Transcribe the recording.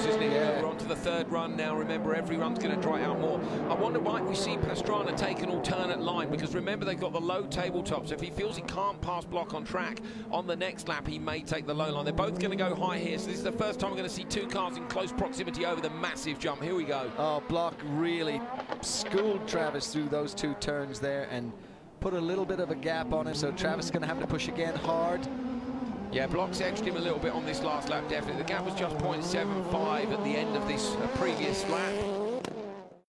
course, isn't it? Yeah. We're on to the third run now. Remember, every run's going to dry out more. I wonder why we see Pastrana take an alternate line, because remember, they've got the low tabletop, so if he feels he can't pass Block on track on the next lap, he may take the low line. They're both going to go high here, so this is the first time we're going to see two cars in close proximity over the massive jump. Here we go. Oh, Block really schooled Travis through those two turns there and put a little bit of a gap on him, so Travis is going to have to push again hard. Yeah, Blocks edged him a little bit on this last lap, definitely. The gap was just 0.75 at the end of this uh, previous lap.